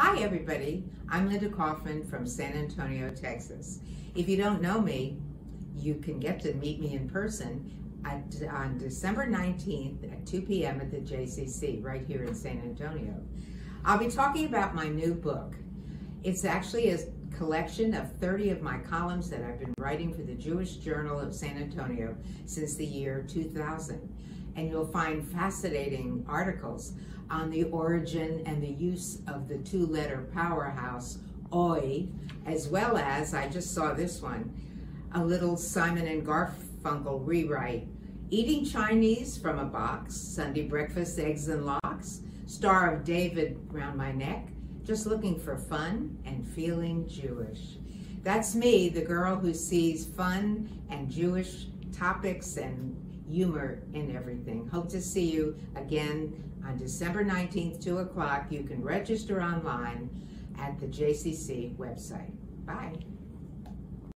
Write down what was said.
Hi, everybody. I'm Linda Kaufman from San Antonio, Texas. If you don't know me, you can get to meet me in person at, on December 19th at 2 p.m. at the JCC right here in San Antonio. I'll be talking about my new book. It's actually a collection of 30 of my columns that I've been writing for the Jewish Journal of San Antonio since the year 2000. And you'll find fascinating articles on the origin and the use of the two-letter powerhouse, OI, as well as, I just saw this one, a little Simon and Garfunkel rewrite, Eating Chinese from a Box, Sunday Breakfast, Eggs and Lox, Star of David round my neck, just looking for fun and feeling Jewish. That's me, the girl who sees fun and Jewish topics and humor in everything. Hope to see you again on December 19th, 2 o'clock. You can register online at the JCC website. Bye.